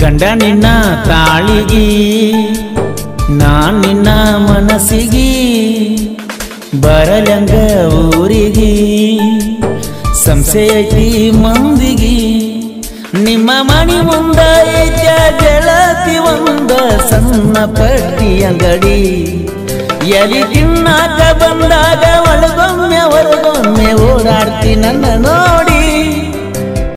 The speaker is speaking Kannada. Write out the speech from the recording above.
ಗಂಡ ನಿನ್ನ ತಾಳಿಗಿ, ನಾ ನಿನ್ನ ಮನಸ್ಸಿಗಿ, ಬರಲಂಗ ಊರಿಗಿ ಸಂಶಯ ಐತಿ ಮಂದಿಗಿ, ನಿಮ್ಮ ಮಣಿ ಮುಂದ ಐತ್ಯ ಗೆಳತಿ ಒಂದ ಸಣ್ಣ ಪಟ್ಟಿ ಅಂಗಡಿ. ಎಲಿ ತಿನ್ನಾಕ ಬಂದಾಗ ಒಳಗೊಮ್ಮೆ, ಹೊರಗೊಮ್ಮೆ ಓಡಾಡ್ತಿ ನನ್ನ ನೋಡಿ.